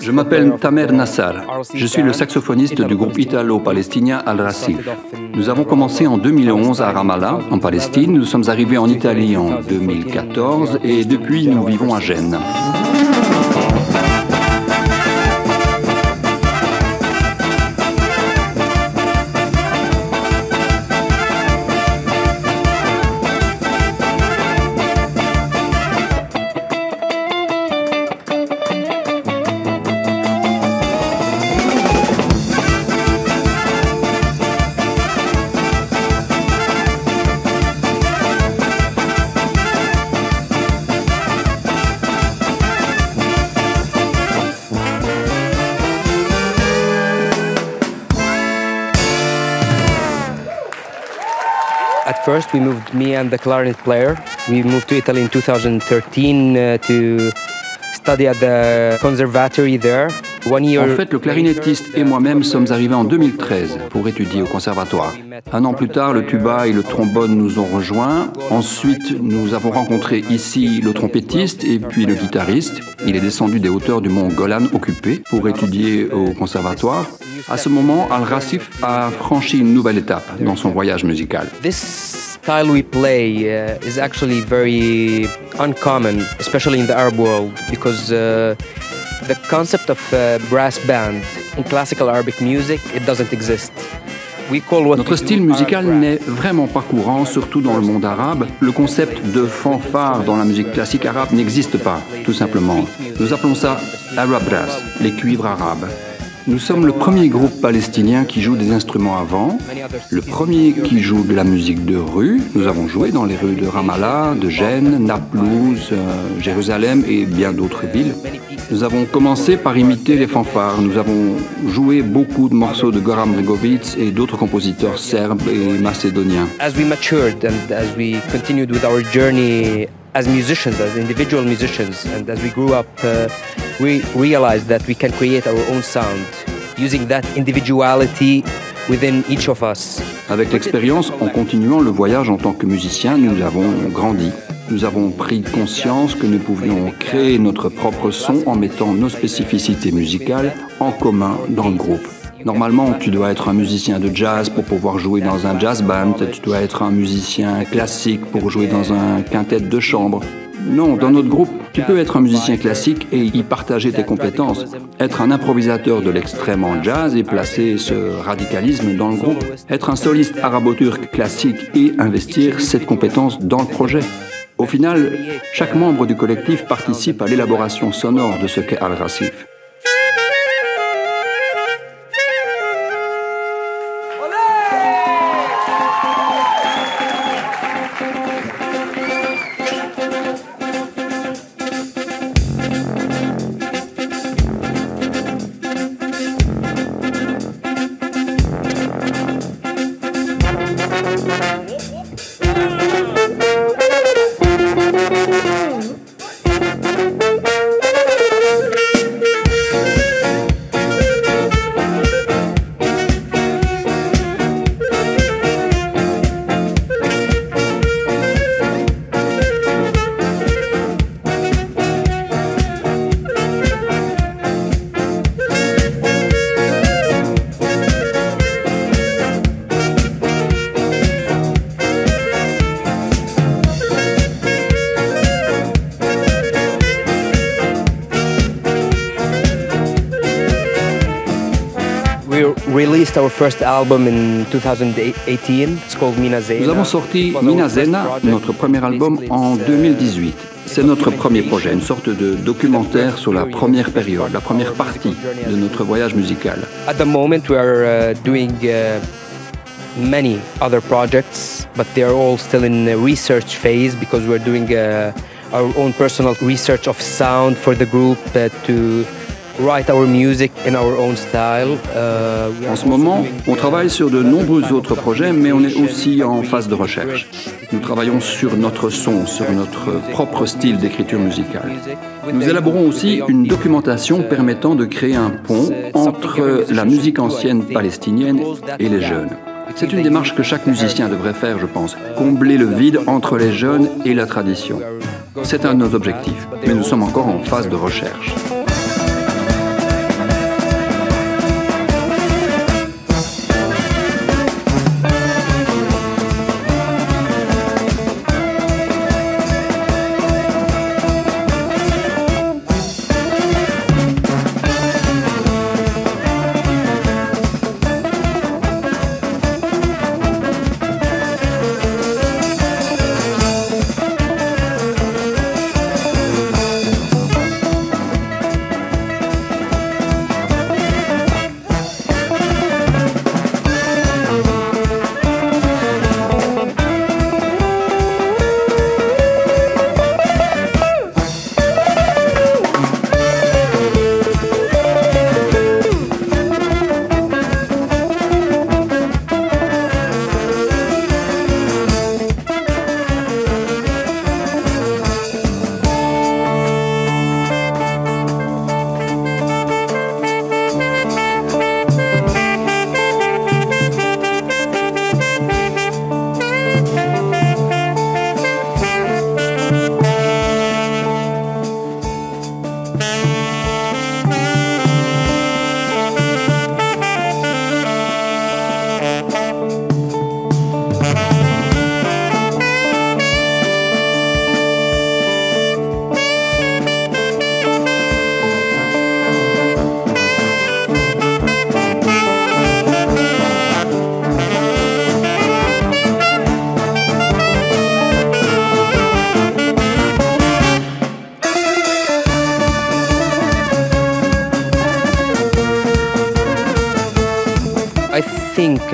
Je m'appelle Tamer Nassar. Je suis le saxophoniste du groupe italo-palestinien Al-Rasif. Nous avons commencé en 2011 à Ramallah, en Palestine. Nous sommes arrivés en Italie en 2014 et depuis nous vivons à Gênes. First, we moved, me and the clarinet player, we moved to Italy in 2013 uh, to study at the conservatory there. One year en fait, le clarinettiste et moi-même sommes arrivés en 2013 pour étudier au conservatoire. Un an plus tard, le tuba et le trombone nous ont rejoints. Ensuite, nous avons rencontré ici le trompettiste et puis le guitariste. Il est descendu des hauteurs du mont Golan occupé pour étudier au conservatoire. À ce moment, Al-Rassif a franchi une nouvelle étape dans son voyage musical. This style we play uh, is actually very uncommon, especially in the Arab world, because uh, the concept of uh, brass band in classical Arabic music it doesn't exist. Notre style musical n'est vraiment pas courant, surtout dans le monde arabe. Le concept de fanfare dans la musique classique arabe n'existe pas, tout simplement. Nous appelons ça Arab Brass, les cuivres arabes. Nous sommes le premier groupe palestinien qui joue des instruments avant, le premier qui joue de la musique de rue. Nous avons joué dans les rues de Ramallah, de Gênes, Naplouse, euh, Jérusalem et bien d'autres villes. Nous avons commencé par imiter les fanfares. Nous avons joué beaucoup de morceaux de Goran Bregovic et d'autres compositeurs serbes et macédoniens. As musicians, as individual musicians, and as we grew up, uh, we realized that we can create our own sound using that individuality within each of us. Avec l'expérience, en continuant le voyage en tant que musicien, nous avons grandi. Nous avons pris conscience que nous pouvions créer notre propre son en mettant nos spécificités musicales en commun dans le groupe. Normalement, tu dois être un musicien de jazz pour pouvoir jouer dans un jazz band, tu dois être un musicien classique pour jouer dans un quintet de chambre. Non, dans notre groupe, tu peux être un musicien classique et y partager tes compétences, être un improvisateur de l'extrême en jazz et placer ce radicalisme dans le groupe, être un soliste arabo-turc classique et investir cette compétence dans le projet. Au final, chaque membre du collectif participe à l'élaboration sonore de ce qu'est Al-Rassif. Released our first album in 2018. It's called Mina Nous avons sorti Mina Zena, notre premier album, en 2018. C'est notre premier projet, une sorte de documentaire sur la première période, la première partie de notre voyage musical. At the moment, we are uh, doing uh, many other projects, but they are all still in the research phase because we're doing uh, our own personal research of sound for the group uh, to Uh, en ce moment, on travaille sur de nombreux autres projets, mais on est aussi en phase de recherche. Nous travaillons sur notre son, sur notre propre style d'écriture musicale. Nous élaborons aussi une documentation permettant de créer un pont entre la musique ancienne palestinienne et les jeunes. C'est une démarche que chaque musicien devrait faire, je pense, combler le vide entre les jeunes et la tradition. C'est un de nos objectifs, mais nous sommes encore en phase de recherche.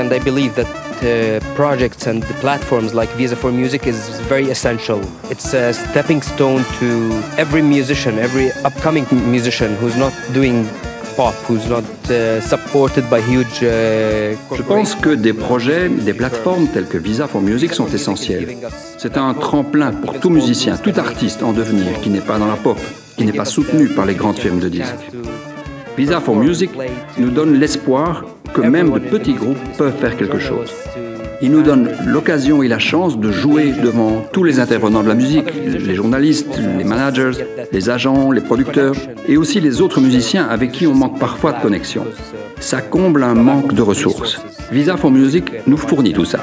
And I believe that uh, projects and the platforms like Visa for Music is very essential. It's a stepping stone to every musician, every upcoming musician who's not doing pop, who's not uh, supported by huge. Uh, Je pense que des projets, des plateformes telles que Visa for Music sont essentiels. C'est un tremplin pour tout musicien, tout artiste en devenir qui n'est pas dans la pop, qui n'est pas soutenu par les grandes firmes de disques. Visa for Music nous donne l'espoir que même de petits groupes peuvent faire quelque chose. Il nous donne l'occasion et la chance de jouer devant tous les intervenants de la musique, les journalistes, les managers, les agents, les producteurs et aussi les autres musiciens avec qui on manque parfois de connexion. Ça comble un manque de ressources. Visa for Music nous fournit tout ça.